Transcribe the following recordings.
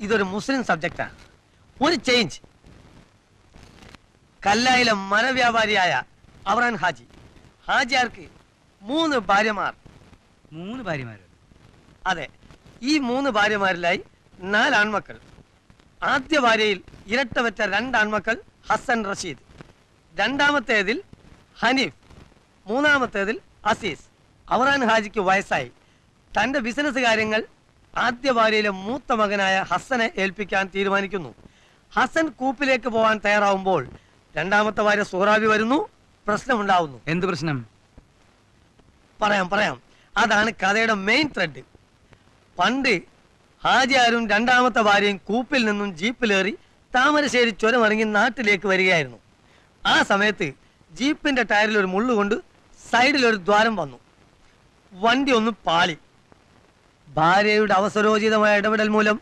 ഇതൊരു മുസ്ലിം സബ്ജക്റ്റാണ് ഒരു ചേഞ്ച് കല്ലായിലെ മരവ്യാപാരിയായ അവറാൻ ഹാജി. ഹാജിയാർക്ക് മൂന്ന് ഭാര്യമാർ. മൂന്ന് ഭാര്യമാർ അതെ ഈ മൂന്ന് ഭാര്യമാരിലായി നാല് ആൺമക്കൾ. ആദ്യ ഭാര്യയിൽ ഇരട്ടവറ്റ രണ്ട് ആൺമക്കൾ ഹസൻ റഷീദ്. രണ്ടാമത്തേതിൽ ഹനീഫ്. മൂന്നാമത്തേതിൽ അസീസ്. അവറാൻ ഹാജിക്ക് വയസ്സായി. തന്റെ ബിസിനസ് കാര്യങ്ങൾ ആദ്യ ഭാര്യയിലെ മൂത്ത മകനായ ഹസനെ ഏൽപ്പിക്കാൻ തീരുമാനിക്കുന്നു. ഹസൻ കൂപ്പിലേക്ക് പോകാൻ തയ്യാറാവുമ്പോൾ രണ്ടാമത്തെ ഭാര്യ സുഹറാബി വരുന്നു പ്രശ്നമുണ്ടാവുന്നു. എന്ത് പ്രശ്നം? പറയാം പറയാം. അതാണ് കഥയുടെ മെയിൻ ത്രെഡ് പണ്ട് ഹാജിയാരും രണ്ടാമത്തെ ഭാര്യയും കൂപ്പിൽ നിന്നും ജീപ്പിലേറി താമരശ്ശേരി ചുരമിറങ്ങി നാട്ടിലേക്ക് വരികയായിരുന്നു. ആ സമയത്ത് ജീപ്പിന്റെ ടയറിൽ ഒരു മുള്ളുകൊണ്ട് സൈഡിൽ ഒരു ദ്വാരം വന്നു. വണ്ടി ഒന്ന് പാളി. ഭാര്യയുടെ അവസരോചിതമായ ഇടപെടൽ മൂലം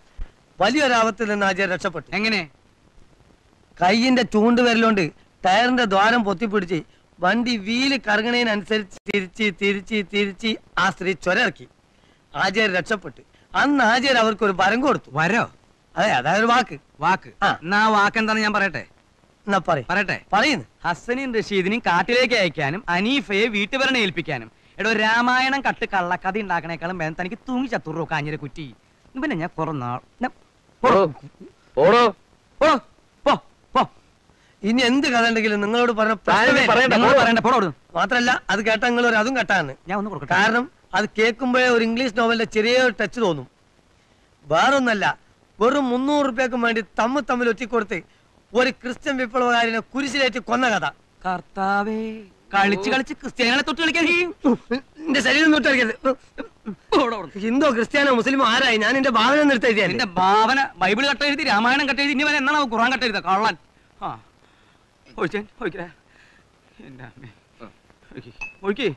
വലിയൊരാപത്തിൽ നിന്ന് അജയ് രക്ഷപ്പെട്ടു. എങ്ങനെ? കൈയിന്റെ ചൂണ്ടുവിരലുകൊണ്ട് ടയറിന്റെ ദ്വാരം പൊത്തിപ്പിടിച്ച് വണ്ടി വീൽ കറങ്ങണതിനനുസരിച്ച് തിരിച്ച് തിരിച്ച് തിരിച്ച് ആ സ്ത്രീ ചൊരക്കി ആചാര്യ രക്ഷപ്പെട്ടു. അന്ന് ആചാര്യ അവർക്ക് ഒരു വരം കൊടുത്തു. വരോ? അതെ അതായത് വാക്ക്. വാക്ക്. എന്നാ വാക്ക് എന്താണെന്ന് ഞാൻ പറയട്ടെ? എന്നാ പറയും. പറയട്ടെ. പറയുന്നു. ഹസനെയും റഷീദിനെയും കാട്ടിലേക്ക് അയക്കാനും അനീഫയെ വീട്ടുപരണ ഏൽപ്പിക്കാനും എടോ രാമായണം കട്ട് കള്ളക്കഥ ഉണ്ടാക്കണേക്കാളും വേണം തനിക്ക് തൂങ്ങി ചത്തുറോ കാഞ്ഞിര കുറ്റി. പിന്നെ ഞാൻ കുറെ നാൾ ഓടോ ഓടോ പോ, പോ, പോ. ഇനി എന്ത് കഥ ഉണ്ടെങ്കിലും നിങ്ങളോട് പറഞ്ഞ മാത്രല്ല അത് കേട്ട നിങ്ങൾ ഒരു അതും കേട്ടാന്ന് ഞാൻ ഒന്ന് കൊടുക്കട്ടെ? കാരണം അത് കേൾക്കുമ്പോഴേ ഒരു ഇംഗ്ലീഷ് നോവലിന്റെ ചെറിയ ടച്ച് തോന്നും. വേറൊന്നല്ല വെറും മുന്നൂറ് റുപ്യക്കും വേണ്ടി തമ്മിൽ തമ്മിൽ ഒറ്റിക്കൊടുത്ത് ഒരു ക്രിസ്ത്യൻ വിപ്ലവകാരനെ കുരിശിലേറ്റ് കൊന്ന കഥ. കർത്താവേ. കളിച്ച് കളിച്ച് ക്രിസ്ത്യാനികളെ തൊട്ട് കളിക്കാൻ എന്റെ ശരീരം തൊട്ട് കളിക്കരുത്. ഹിന്ദോ ക്രിസ്ത്യാനോ മുസ്ലിമോ ആരായി? ഞാൻ എന്റെ ഭാവന നിർത്തെഴുതി എന്റെ ഭാവന ബൈബിൾ കട്ട് എഴുതി രാമായണം കട്ട് എഴുതി ഇനി വരെ എന്നാണ് ഖുറാൻ കട്ട് എഴുതുക കള്ളൻ. ആ. ഒഴിച്ചേ ഒഴിക്കേ. എന്റെ അമ്മേ. ഒഴിക്ക് ഒഴിക്കേ.